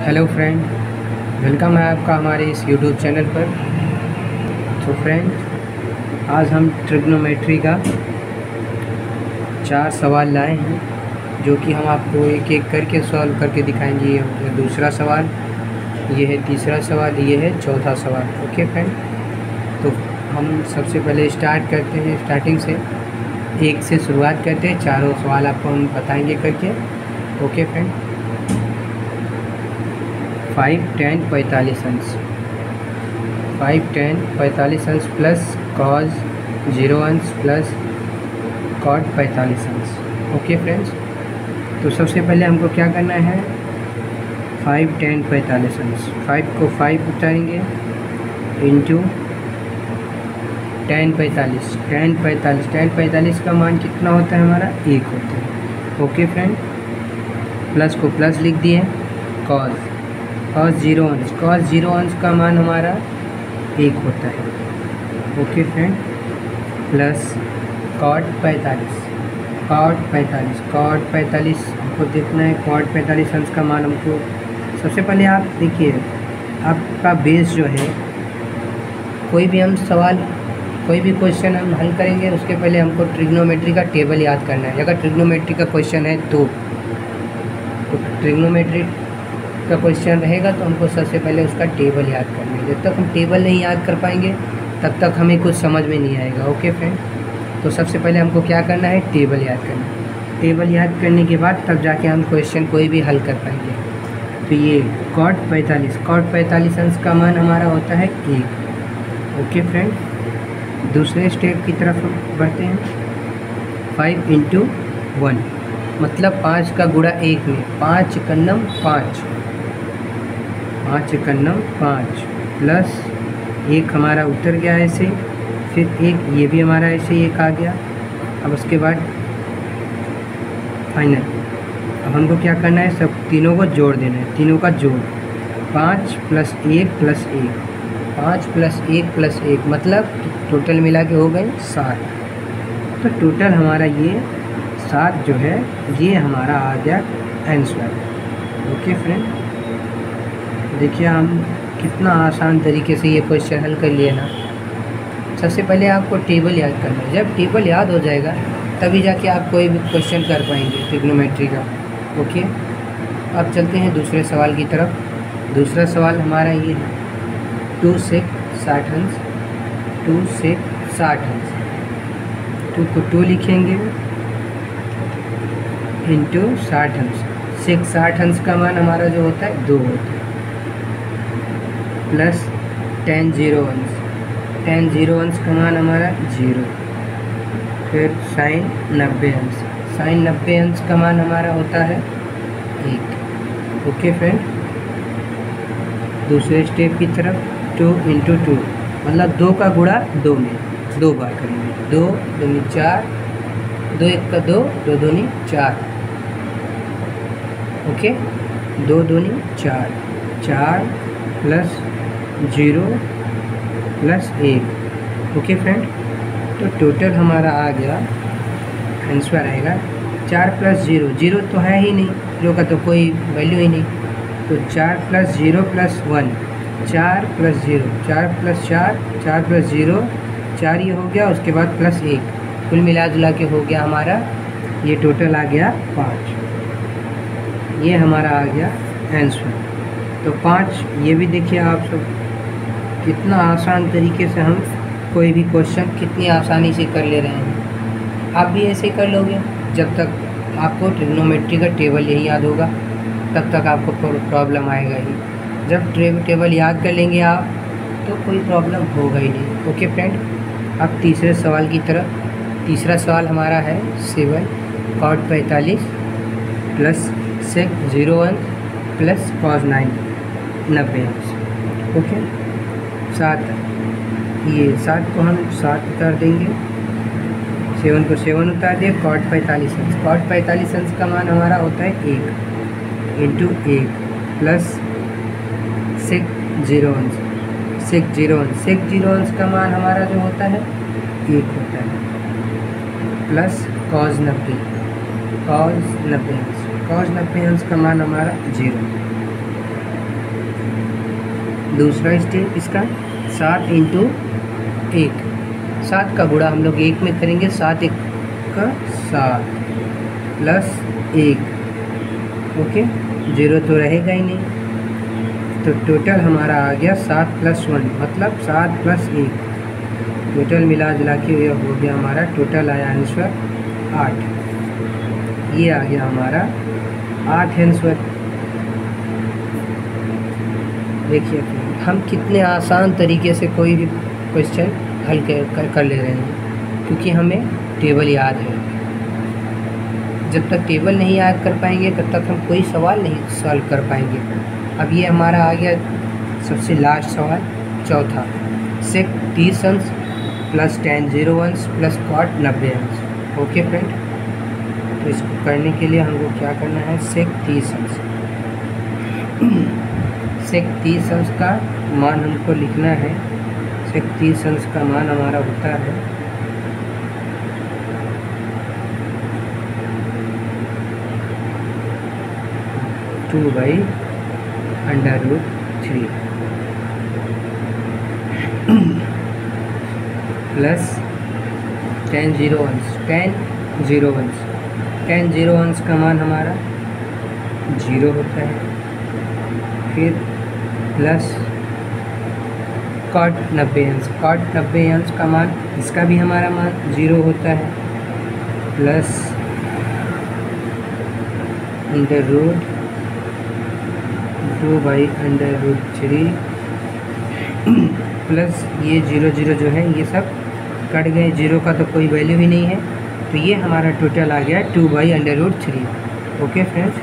Hello friend welcome है आपका हमारे इस यूट्यूब चैनल पर। तो फ्रेंड आज हम ट्रिग्नोमेट्री का चार सवाल लाए हैं, जो कि हम आपको एक एक करके सॉल्व करके दिखाएँगे। ये दूसरा सवाल, ये है तीसरा सवाल, ये है चौथा सवाल। ओके फ्रेंड तो हम सबसे पहले स्टार्ट करते हैं स्टार्टिंग से। एक से शुरुआत करते हैं, चारों सवाल आपको हम बताएँगे करके। ओके फ्रेंड फाइव टेन पैंतालीस अंश। फाइव टेन पैंतालीस अंश प्लस कॉज ज़ीरो अंश प्लस कॉट पैंतालीस अंश। ओके फ्रेंड्स तो सबसे पहले हमको क्या करना है? फाइव टेन पैंतालीस अंश। फाइव को फाइव उतारेंगे इंटू टेन पैंतालीस। टेन पैंतालीस। टेन पैंतालीस का मान कितना होता है हमारा? एक होता है। ओके फ्रेंड प्लस को प्लस लिख दिए। कॉज कॉस ज़ीरो अंश कॉस ज़ीरो अंश का मान हमारा एक होता है। ओके फ्रेंड प्लस कॉट पैंतालीस। कॉट पैंतालीस। कॉट पैंतालीस हमको देखना है कॉट पैंतालीस अंश का मान हमको। सबसे पहले आप देखिए आपका बेस जो है कोई भी हम सवाल कोई भी क्वेश्चन हम हल करेंगे उसके पहले हमको ट्रिग्नोमेट्री का टेबल याद करना है। अगर ट्रिग्नोमेट्री का क्वेश्चन है तो, तो ट्रिग्नोमेट्री का क्वेश्चन रहेगा तो हमको सबसे पहले उसका टेबल याद करना है। जब तक हम टेबल नहीं याद कर पाएँगे, तब तक हमें कुछ समझ में नहीं आएगा। ओके फ्रेंड तो सबसे पहले हमको क्या करना है? टेबल याद करना है। टेबल याद करने के बाद तब जाके हम क्वेश्चन कोई भी हल कर पाएँगे। तो ये कॉट पैंतालीस। कॉट पैंतालीस अंश का मान हमारा होता है एक ओके फ्रेंड दूसरे स्टेप की तरफ़ बढ़ते हैं। फाइव इंटू वन मतलब पाँच का गुड़ा एक में। पाँच कन्नम पाँच। पाँच कन्नम, पाँच प्लस, एक हमारा उतर गया ऐसे, फिर एक ये भी हमारा ऐसे एक आ गया। अब उसके बाद फाइनल अब हमको क्या करना है? सब तीनों को जोड़ देना है। तीनों का जोड़। पाँच प्लस एक प्लस एक। पाँच प्लस एक प्लस एक मतलब टोटल मिला के हो गए सात। तो टोटल हमारा ये सात जो है, ये हमारा आ गया आंसर ओके फ्रेंड देखिए हम कितना आसान तरीके से ये क्वेश्चन हल कर लिए ना। सबसे पहले आपको टेबल याद करना है। जब टेबल याद हो जाएगा, तभी जाके आप कोई भी क्वेश्चन कर पाएँगे ट्रिग्नोमेट्री का। ओके अब चलते हैं दूसरे सवाल की तरफ़। दूसरा सवाल हमारा ये है। टू से साठ हंस टू से साठ हंस टू को टू लिखेंगे। इंटू साठ हंस सिक्स साठ हंस का मान हमारा जो होता है, दो होता है। प्लस टेन ज़ीरो अंश टेन ज़ीरो अंश का मान हमारा ज़ीरो। फिर साइन नब्बे अंश साइन नब्बे अंश का मान हमारा होता है एक। Okay friend? दूसरे स्टेप की तरफ़ टू इंटू टू मतलब दो का गुड़ा दो में। दो बार करेंगे। दो दूनी चार। दो एक का दो दो दूनी चार। ओके? दो दूनी चार। चार प्लस ज़ीरो प्लस एक। Okay friend? तो टोटल हमारा आ गया। आंसर आएगा चार प्लस ज़ीरो। ज़ीरो तो है ही नहीं। ज़ीरो का तो कोई वैल्यू ही नहीं। तो चार प्लस ज़ीरो प्लस वन। चार प्लस ज़ीरो। चार प्लस चार। चार प्लस ज़ीरो। चार ये हो गया, उसके बाद प्लस एक। कुल मिला जुला के हो गया हमारा। ये टोटल आ गया पाँच। ये हमारा आ गया आंसर। तो पाँच ये भी देखिए आप सब। कितना आसान तरीके से हम कोई भी क्वेश्चन कितनी आसानी से कर ले रहे हैं। आप भी ऐसे कर लोगे, जब तक आपको ट्रिग्नोमेट्री का टेबल यही याद होगा, तब तक आपको प्रॉब्लम आएगा ही। जब टेबल याद कर लेंगे आप तो कोई प्रॉब्लम होगा ही नहीं। ओके फ्रेंड अब तीसरे सवाल की तरफ़। तीसरा सवाल हमारा है सेवन कॉट पैंतालीस plus six zero one plus cos nine नब्बे। ओके सात ये सात को हम सात उतार देंगे। सेवन को सेवन उतार दिए कॉट पैंतालीस अंश कॉट पैंतालीस अंश का मान हमारा होता है एक। इंटू एक प्लस सिक्स ज़ीरो अंश सिक्स ज़ीरो अंश सिक्स ज़ीरो अंश का मान हमारा जो होता है, एक होता है। प्लस कॉज नब्बे। कॉज नब्बे अंश कॉज नब्बे अंश का मान हमारा ज़ीरो दूसरा स्टेप इसका सात इंटू एक। सात का गुड़ा हम लोग एक में करेंगे, सात एक का सात प्लस एक। ओके ज़ीरो तो रहेगा ही नहीं। तो टोटल हमारा आ गया सात प्लस वन मतलब सात प्लस एक। टोटल मिला जुला के ये हो गया हमारा टोटल आया आंसर आठ। ये आ गया हमारा आठ आंसर देखिए हम कितने आसान तरीके से कोई भी क्वेश्चन हल कर, कर ले रहे हैं। क्योंकि हमें टेबल याद है। जब तक टेबल नहीं याद कर पाएँगे तब तक हम कोई सवाल नहीं सॉल्व कर पाएँगे। अब ये हमारा आ गया सबसे लास्ट सवाल चौथा। सेक तीस अंश प्लस टेन ज़ीरो अंश प्लस कॉट नब्बे अंश ओके फ्रेंड तो इसको करने के लिए हमको क्या करना है? सेक तीस अंश सेक तीस अंश का मान हमको लिखना है। सेक तीस अंश का मान हमारा होता है। Two by under root three. Plus tan zero once tan zero once tan zero once का मान हमारा ज़ीरो होता है। फिर प्लस कॉट नब्बे अंश। कॉट नब्बे अंश का मान, इसका भी हमारा मान ज़ीरो होता है। Plus under root two by under root three plus ये ज़ीरो ज़ीरो जो है, ये सब कट गए। ज़ीरो का तो कोई वैल्यू ही नहीं है। तो ये हमारा टोटल आ गया two by under root three okay friends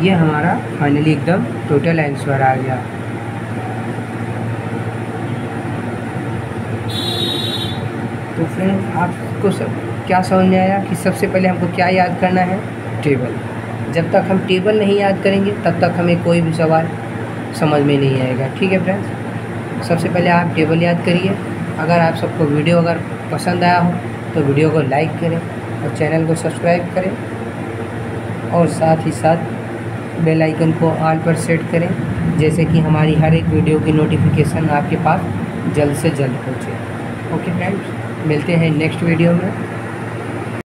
ये हमारा फाइनली एकदम टोटल आंसर आ गया। तो फ्रेंड आपको सब क्या समझ में आया कि सबसे पहले हमको क्या याद करना है? टेबल जब तक हम टेबल नहीं याद करेंगे, तब तक हमें कोई भी सवाल समझ में नहीं आएगा। ठीक है फ्रेंड्स सबसे पहले आप टेबल याद करिए। अगर आप सबको वीडियो अगर पसंद आया हो तो वीडियो को लाइक करें और चैनल को सब्सक्राइब करें। और साथ ही साथ बेल आइकन को ऑल पर सेट करें, जैसे कि हमारी हर एक वीडियो की नोटिफिकेशन आपके पास जल्द से जल्द पहुँचे। ओके फ्रेंड्स, मिलते हैं नेक्स्ट वीडियो में।